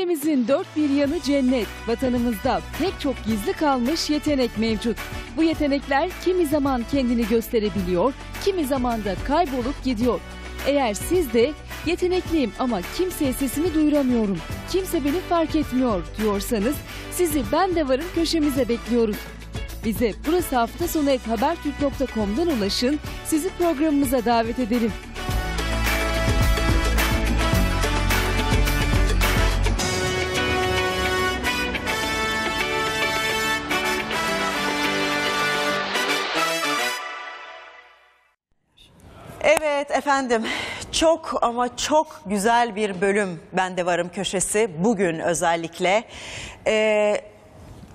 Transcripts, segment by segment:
Ülkemizin dört bir yanı cennet. Vatanımızda pek çok gizli kalmış yetenek mevcut. Bu yetenekler kimi zaman kendini gösterebiliyor, kimi zaman da kaybolup gidiyor. Eğer siz de yetenekliyim ama kimseye sesimi duyuramıyorum, kimse beni fark etmiyor diyorsanız sizi ben de varım köşemize bekliyoruz. Bize burası hafta sonu et habertürk.com'dan ulaşın, sizi programımıza davet edelim. Efendim çok ama çok güzel bir bölüm Bende Varım köşesi bugün özellikle. Ee,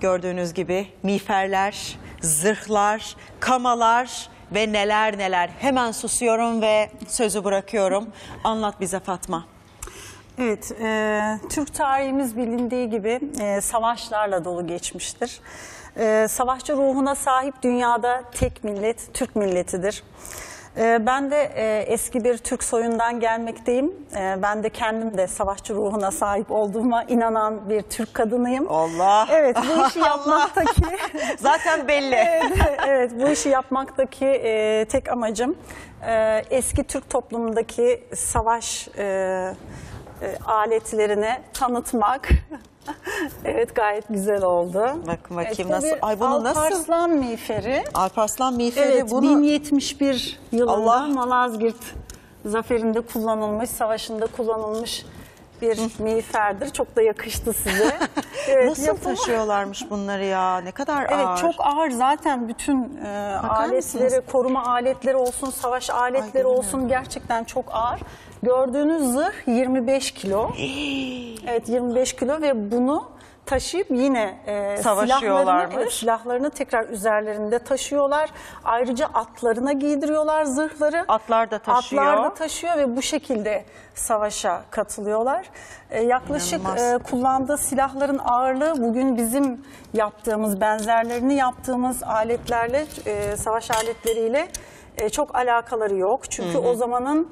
gördüğünüz gibi miğferler, zırhlar, kamalar ve neler neler. Hemen susuyorum ve sözü bırakıyorum. Anlat bize Fatma. Evet, e, Türk tarihimiz bilindiği gibi e, savaşlarla dolu geçmiştir. E, savaşçı ruhuna sahip dünyada tek millet Türk milletidir. E, ben de e, eski bir Türk soyundan gelmekteyim. E, ben de kendim de savaşçı ruhuna sahip olduğuma inanan bir Türk kadınıyım. Allah. Evet, bu işi yapmaktaki Zaten belli. evet, evet, bu işi yapmaktaki e, tek amacım e, eski Türk toplumundaki savaş aletlerini tanıtmak. evet gayet güzel oldu. Bakın bakayım bu nasıl- Ay bunu nasıl- Alparslan miğferi. Alparslan miğferi Evet, bunu 1071 yılında Allah. Malazgirt zaferinde kullanılmış, savaşında kullanılmış bir miğferdir. Çok da yakıştı size. Evet, nasıl yapımı- taşıyorlarmış bunları ya? Ne kadar Evet ağır. çok ağır zaten bütün e, aletleri, mısınız? koruma aletleri olsun, savaş aletleri göremiyorum. olsun gerçekten çok ağır. Gördüğünüz zırh 25 kilo. evet 25 kilo ve bunu taşıyıp yine e, silahlarını, evet, silahlarını tekrar üzerlerinde taşıyorlar. Ayrıca atlarına giydiriyorlar zırhları. Atlar da taşıyor. Atlar da taşıyor ve bu şekilde savaşa katılıyorlar. E, yaklaşık e, kullandığı silahların ağırlığı bugün bizim yaptığımız, benzerlerini yaptığımız aletlerle, e, savaş aletleriyle e, çok alakaları yok. Çünkü o zamanın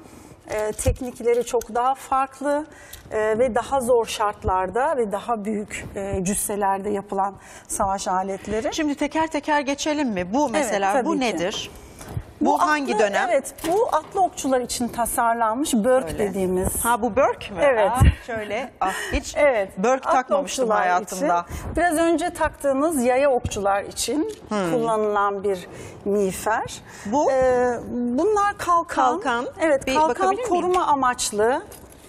e, teknikleri çok daha farklı e, ve daha zor şartlarda ve daha büyük e, cüsselerde yapılan savaş aletleri. Şimdi teker teker geçelim mi? Bu mesela tabii bu ki. nedir? Bu, hangi atlı- dönem? Evet, bu atlı okçular için tasarlanmış börk Öyle. dediğimiz. Ha bu Burke mü? Evet. Aa, şöyle ah, hiç Evet. Atlı takmamıştım hayatımda. için. Biraz önce taktığınız yaya okçular için kullanılan bir miğfer. Bu? Ee, bunlar kalkan. Kalkan. Evet, Bir kalkan bakabilir miyim? koruma amaçlı. Ha,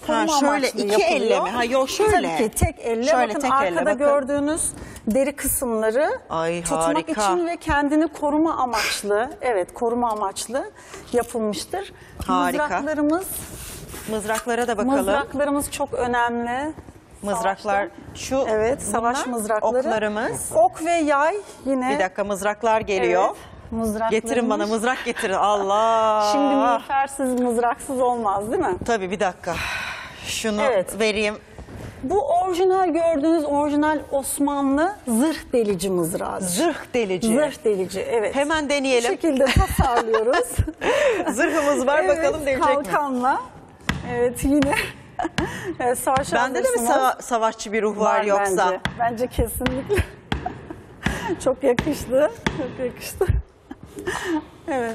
koruma şöyle amaçlı iki yapılıyor. elle mi? Ha, yok şöyle. Tabii ki tek elle. Şöyle bakın tek elle, arkada bakın. gördüğünüz deri kısımları Ay, tutmak harika. için ve kendini koruma amaçlı, evet koruma amaçlı yapılmıştır. Harika. Mızraklarımız, Mızraklara da bakalım. mızraklarımız çok önemli. Mızraklar şu Evet, savaş bunlar mızrakları. Oklarımız. Ok ve yay yine. Bir dakika mızraklar geliyor. Evet, mızraklarımız. Getirin bana mızrak getirin. Allah. Şimdi miğfersiz, mızraksız olmaz değil mi? Tabii bir dakika. Şunu Evet. vereyim. Bu orijinal gördüğünüz orijinal Osmanlı zırh delici mızrağıdır. Zırh delici. Zırh delici, evet. Hemen Bu deneyelim. şekilde tasarlıyoruz. Zırhımız var Evet, bakalım delecek mi? kalkanla. Evet yine. evet, Bende de mi hazırsınız. sa- savaşçı bir ruh var, yoksa? Bence, bence kesinlikle. Çok yakıştı. Çok yakıştı. evet.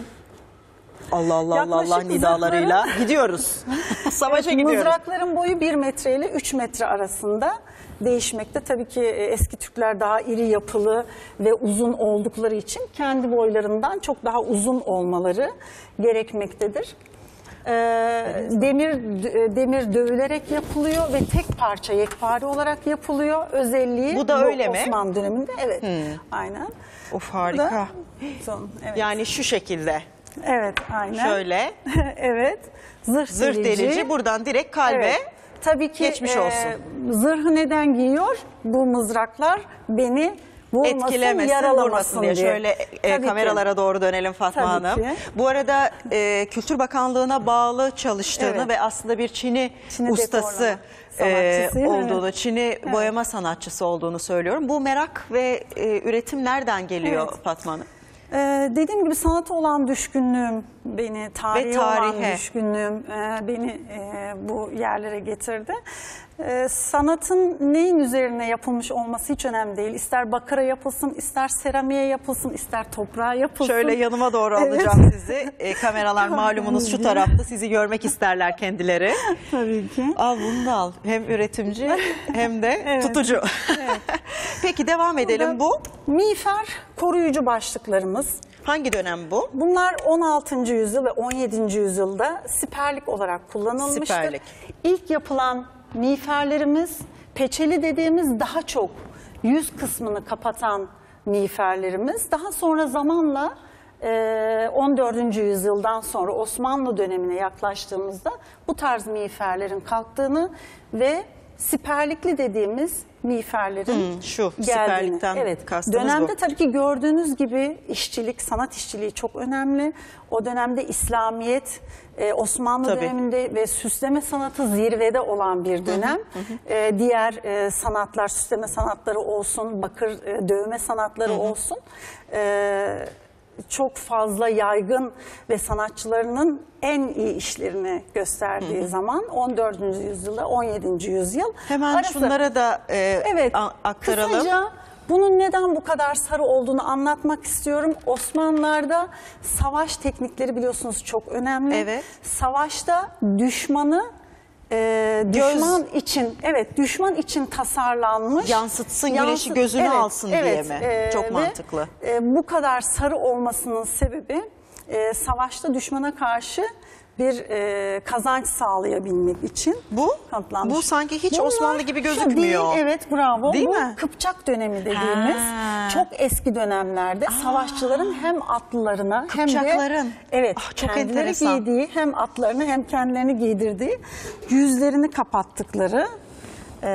Allah Allah Allah Allah Yaklaşık nidalarıyla gidiyoruz. Savaşa gidiyoruz. Mızrakların boyu 1 metre ile 3 metre arasında değişmekte. Tabii ki e, eski Türkler daha iri yapılı ve uzun oldukları için kendi boylarından çok daha uzun olmaları gerekmektedir. Ee, demir e, demir dövülerek yapılıyor ve tek parça yekpare olarak yapılıyor. Özelliği Bu da öyle mi? Osmanlı döneminde evet. Aynen. Of Bu da harika. son, evet. Yani şu şekilde. Evet, aynen. Şöyle evet. Zırh, zırh delici buradan direkt kalbe. Evet. Tabii ki geçmiş e, olsun. zırhı neden giyiyor? Bu mızraklar beni vurmasın, etkilemesin, yaralamasın vurmasın diye. diye. Şöyle e, Tabii ki. kameralara doğru dönelim Fatma Tabii Hanım. ki. Bu arada e, Kültür Bakanlığı'na bağlı çalıştığını Evet. ve aslında bir Çin'i, Çin'i ustası e, sanatçısıyım, evet. olduğunu, Çin'i boyama sanatçısı olduğunu söylüyorum. Bu merak ve e, üretim nereden geliyor Evet. Fatma Hanım? Ee, dediğim gibi sanata olan düşkünlüğüm beni, tarihe, olan tarihe. düşkünlüğüm e, beni e, bu yerlere getirdi. Ee, sanatın neyin üzerine yapılmış olması hiç önemli değil. İster bakıra yapılsın, ister seramiğe yapılsın, ister toprağa yapılsın. Şöyle yanıma doğru Evet. alacağım sizi. E, kameralar malumunuz şu tarafta. Sizi görmek isterler kendileri. Tabii ki. Al bunu da al. Hem üretimci hem de tutucu. Peki devam edelim. Bu Miğfer koruyucu başlıklarımız. hangi dönem bu? Bunlar 16. yüzyıl ve 17. yüzyılda siperlik olarak kullanılmıştır. Siperlik. İlk yapılan miğferlerimiz peçeli dediğimiz daha çok yüz kısmını kapatan miğferlerimiz. Daha sonra zamanla e, 14. yüzyıldan sonra Osmanlı dönemine yaklaştığımızda bu tarz miğferlerin kalktığını ve siperlikli dediğimiz miğferlerin Hmm, şu geldiğini. evet. kastımız Dönemde bu. tabii ki gördüğünüz gibi işçilik, sanat işçiliği çok önemli. O dönemde İslamiyet, e, Osmanlı Tabii. döneminde ve süsleme sanatı zirvede olan bir dönem. E, diğer e, sanatlar, süsleme sanatları olsun, bakır e, dövme sanatları olsun. E, çok fazla yaygın ve sanatçılarının en iyi işlerini gösterdiği zaman 14. yüzyıla 17. yüzyıl. Hemen arası- şunlara da e, Evet. aktaralım. Kısaca bunun neden bu kadar sarı olduğunu anlatmak istiyorum. Osmanlılar'da savaş teknikleri biliyorsunuz çok önemli. Evet. Savaşta düşmanı e, Göz- düşman için evet düşman için tasarlanmış Yansıtsın, güneşi gözüne alsın diye mi? Çok ve, mantıklı. e, bu kadar sarı olmasının sebebi e, savaşta düşmana karşı bir e, kazanç sağlayabilmek için Bu? kanıtlanmış. Bu sanki hiç Bunlar Osmanlı gibi gözükmüyor. Değil, evet bravo. Değil Bu mi? Kıpçak dönemi dediğimiz Ha. çok eski dönemlerde savaşçıların hem atlılarına hem de evet Ah, çok kendileri enteresan. giydiği hem atlarını hem kendilerini giydirdiği yüzlerini kapattıkları e,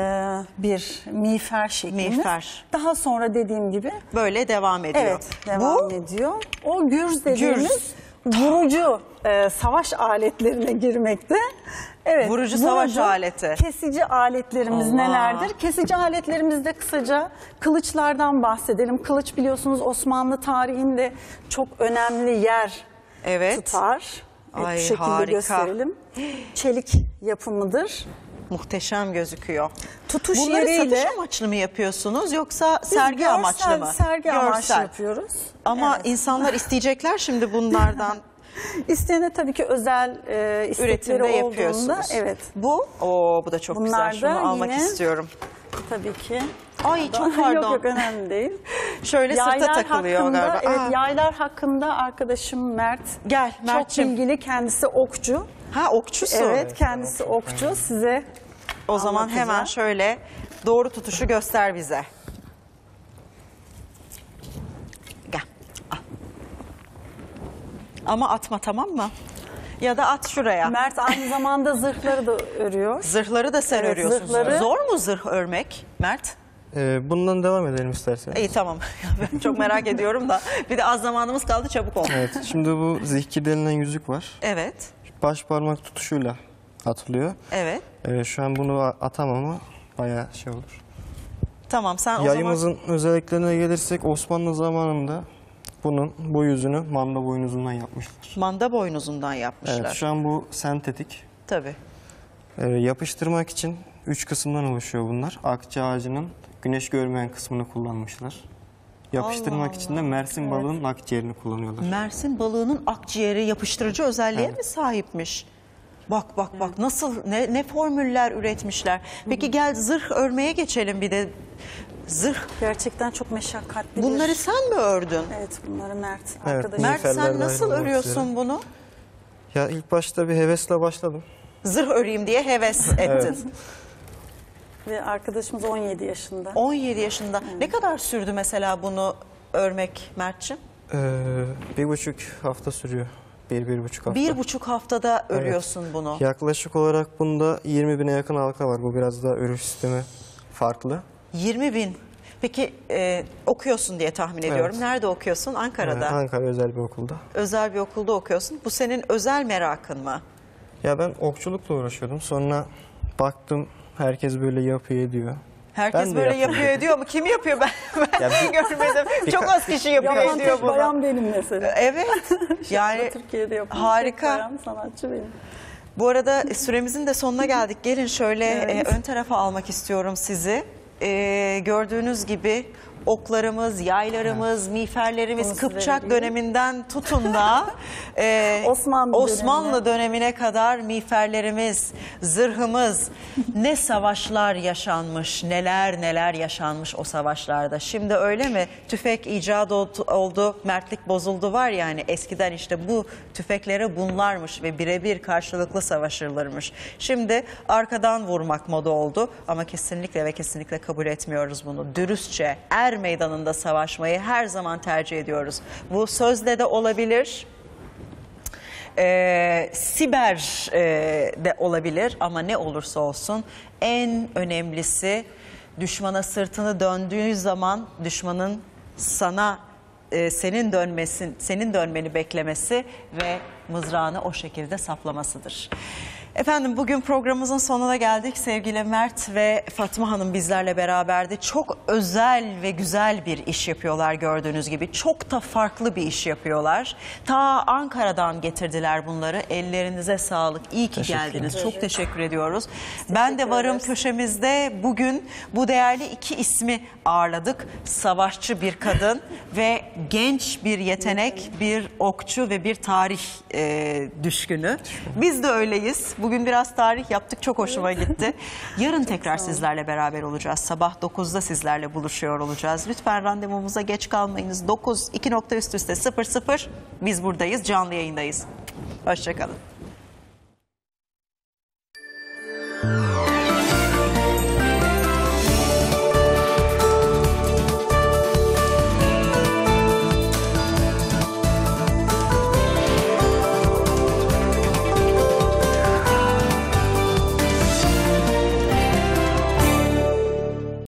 bir miğfer şeklimiz. Miğfer. Daha sonra dediğim gibi Böyle devam ediyor. evet devam Bu ediyor. O gürz dediğimiz vurucu e, savaş aletlerine girmekte. Evet, Vurucu savaş aleti. Kesici aletlerimiz Allah. nelerdir? Kesici aletlerimizde kısaca kılıçlardan bahsedelim. Kılıç biliyorsunuz Osmanlı tarihinde çok önemli yer Evet. tutar. Evet, Ay, bu şekilde harika. gösterelim. Çelik yapımıdır. Muhteşem gözüküyor. Tutuş Bunları yeriyle satış amaçlı mı yapıyorsunuz yoksa biz sergi görsel, amaçlı mı? Sergi amaçlı Görsel. yapıyoruz. Ama Evet. insanlar isteyecekler şimdi bunlardan İsteyene tabii ki özel e, istekleri üretimde olduğunda yapıyorsunuz. evet Bu, o bu da çok Bunlar güzel. Şunu almak yine- istiyorum. tabii ki. Ay çok yok pardon. yok önemli değil. Şöyle sırta takılıyor hakkında, galiba. Evet Aa, yaylar hakkında arkadaşım Mert. Gel Çok Mert'ciğim. bilgili kendisi okçu. Ha okçusun. Evet kendisi okçu size O zaman anlatacağım. hemen şöyle doğru tutuşu göster bize. Gel. Al. Ama atma tamam mı? Ya da at şuraya. Mert aynı zamanda zırhları da örüyor. Zırhları da sen Evet, örüyorsun. zırhları- Zor mu zırh örmek Mert? Ee, bundan devam edelim isterseniz. İyi tamam. Ben çok merak ediyorum da. Bir de az zamanımız kaldı çabuk ol. Evet, şimdi bu zihki denilen yüzük var. Evet. Baş parmak tutuşuyla atılıyor. Evet. Ee, şu an bunu atamam ama bayağı şey olur. Tamam sen o zaman Yayımızın özelliklerine gelirsek Osmanlı zamanında bunun bu yüzünü manda boynuzundan yapmışlar. manda boynuzundan yapmışlar. Evet, şu an bu sentetik. Tabii. Ee, yapıştırmak için üç kısımdan oluşuyor bunlar. Akça ağacının güneş görmeyen kısmını kullanmışlar. Yapıştırmak Allah için de Mersin balığının akciğerini kullanıyorlar. Mersin balığının akciğeri yapıştırıcı özelliğe mi sahipmiş? Bak bak bak nasıl ne, ne formüller üretmişler. Peki gel zırh örmeye geçelim bir de. Zırh Gerçekten çok meşakkatli. bir- bunları sen mi ördün? Evet bunları Mert Evet, arkadaşım. Mert sen nasıl örüyorsun bunu? Ya ilk başta bir hevesle başladım. Zırh öreyim diye heves ettin. Ve arkadaşımız 17 yaşında. 17 yaşında. Ne kadar sürdü mesela bunu örmek Mert'ciğim? Ee, bir buçuk hafta sürüyor. Bir, bir buçuk hafta. Bir buçuk haftada örüyorsun bunu. Yaklaşık olarak bunda 20 bine yakın halka var. Bu biraz daha örüş sistemi farklı. 20 bin. Peki e, okuyorsun diye tahmin ediyorum. Nerede okuyorsun? Ankara'da. Ee, Ankara özel bir okulda. Özel bir okulda okuyorsun. Bu senin özel merakın mı? Ya ben okçulukla uğraşıyordum. Sonra baktım herkes böyle yapıyor ediyor. Herkes Ben de böyle yapıyorum. yapıyor ediyor mu? Kim yapıyor ben? Ben Ya bir- görmedim. Çok az kişi yapıyor Yapan ediyor tek bunu. bayan benim mesela. Evet. Yani Türkiye'de yapan harika. tek bayan sanatçı benim. Bu arada süremizin de sonuna geldik. Gelin şöyle e, ön tarafa almak istiyorum sizi. E, gördüğünüz gibi oklarımız, yaylarımız, miğferlerimiz Onu Kıpçak vereyim. döneminden tutun da e, Osmanlı Osmanlı dönemine kadar miğferlerimiz, zırhımız ne savaşlar yaşanmış, neler neler yaşanmış o savaşlarda. Şimdi öyle mi? Tüfek icat oldu, oldu mertlik bozuldu var yani eskiden işte bu tüfeklere bunlarmış ve birebir karşılıklı savaşırlarmış. Şimdi arkadan vurmak moda oldu ama kesinlikle ve kesinlikle kabul etmiyoruz bunu. Dürüstçe er meydanında savaşmayı her zaman tercih ediyoruz. Bu sözle de olabilir, e, siber e, de olabilir ama ne olursa olsun en önemlisi düşmana sırtını döndüğü zaman düşmanın sana e, senin dönmesin senin dönmeni beklemesi ve mızrağını o şekilde saplamasıdır. Efendim bugün programımızın sonuna geldik. Sevgili Mert ve Fatma Hanım bizlerle beraberdi. Çok özel ve güzel bir iş yapıyorlar gördüğünüz gibi. Çok da farklı bir iş yapıyorlar. Ta Ankara'dan getirdiler bunları. Ellerinize sağlık. İyi ki geldiniz. Çok teşekkür ediyoruz. ben de varım köşemizde bugün bu değerli iki ismi ağırladık. Savaşçı bir kadın ve genç bir yetenek, bir okçu ve bir tarih e, düşkünü. Biz de öyleyiz. Bugün biraz tarih yaptık. Çok hoşuma gitti. Yarın tekrar sizlerle beraber olacağız. Sabah 9'da sizlerle buluşuyor olacağız. Lütfen randevumuza geç kalmayınız. 9, 2 nokta üst üste 00. Biz buradayız. Canlı yayındayız. Hoşçakalın.